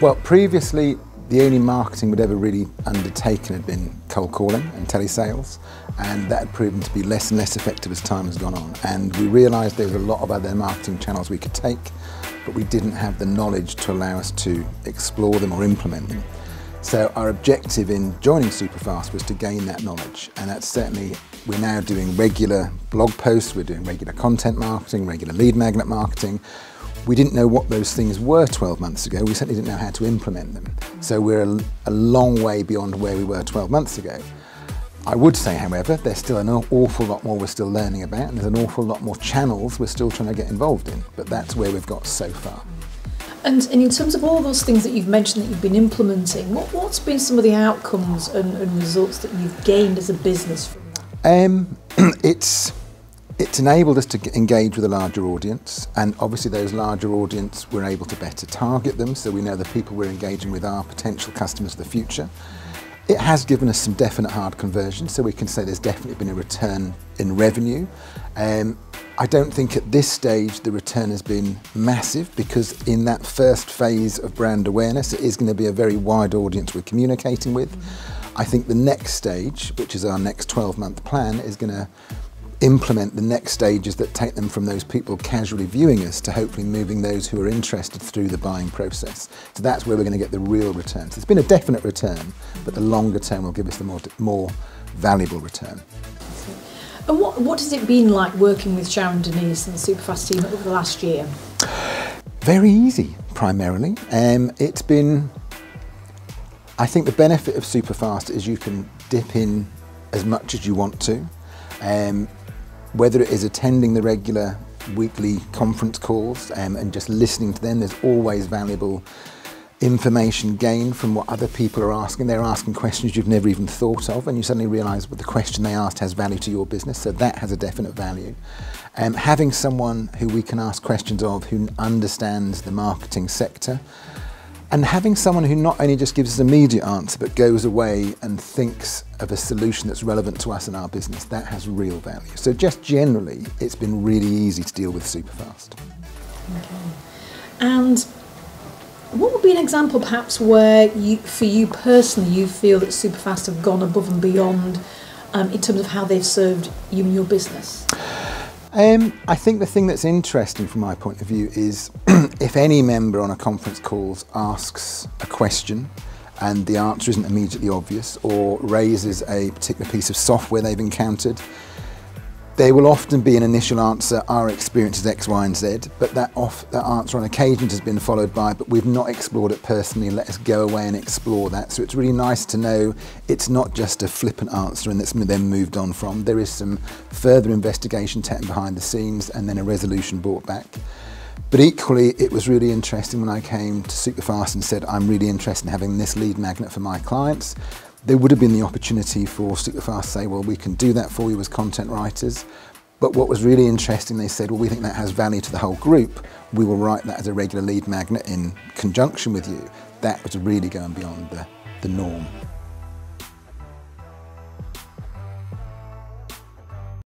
Well, previously, the only marketing we'd ever really undertaken had been cold calling and telesales, and that had proven to be less and less effective as time has gone on. And we realised there was a lot of other marketing channels we could take, but we didn't have the knowledge to allow us to explore them or implement them. So our objective in joining Superfast was to gain that knowledge, and that's certainly we're now doing regular blog posts, we're doing regular content marketing, regular lead magnet marketing. We didn't know what those things were 12 months ago, we certainly didn't know how to implement them. So we're a, a long way beyond where we were 12 months ago. I would say, however, there's still an awful lot more we're still learning about, and there's an awful lot more channels we're still trying to get involved in, but that's where we've got so far. And, and in terms of all those things that you've mentioned that you've been implementing, what, what's been some of the outcomes and, and results that you've gained as a business from that? Um, it's it's enabled us to engage with a larger audience and obviously those larger audience we're able to better target them so we know the people we're engaging with are potential customers of the future. It has given us some definite hard conversions so we can say there's definitely been a return in revenue. Um, I don't think at this stage the return has been massive because in that first phase of brand awareness it is going to be a very wide audience we're communicating with. I think the next stage, which is our next 12 month plan, is going to implement the next stages that take them from those people casually viewing us to hopefully moving those who are interested through the buying process. So that's where we're going to get the real returns. It's been a definite return, but the longer term will give us the more, more valuable return. And what, what has it been like working with Sharon Denise and the Superfast team over the last year? Very easy, primarily. Um, it's been, I think the benefit of Superfast is you can dip in as much as you want to. Um, whether it is attending the regular weekly conference calls um, and just listening to them, there's always valuable information gained from what other people are asking. They're asking questions you've never even thought of, and you suddenly realise that the question they asked has value to your business, so that has a definite value. Um, having someone who we can ask questions of who understands the marketing sector and having someone who not only just gives us an immediate answer but goes away and thinks of a solution that's relevant to us and our business, that has real value. So just generally, it's been really easy to deal with Superfast. Okay. And what would be an example perhaps where you, for you personally, you feel that Superfast have gone above and beyond um, in terms of how they've served you and your business? Um, I think the thing that's interesting from my point of view is if any member on a conference call asks a question and the answer isn't immediately obvious or raises a particular piece of software they've encountered, there will often be an initial answer, our experience is X, Y and Z, but that, off, that answer on occasion has been followed by, but we've not explored it personally, let us go away and explore that. So it's really nice to know it's not just a flippant answer and that's then moved on from. There is some further investigation taken behind the scenes and then a resolution brought back. But equally, it was really interesting when I came to Superfast and said, I'm really interested in having this lead magnet for my clients there would have been the opportunity for Superfast to say, well, we can do that for you as content writers. But what was really interesting, they said, well, we think that has value to the whole group. We will write that as a regular lead magnet in conjunction with you. That was really going beyond the, the norm.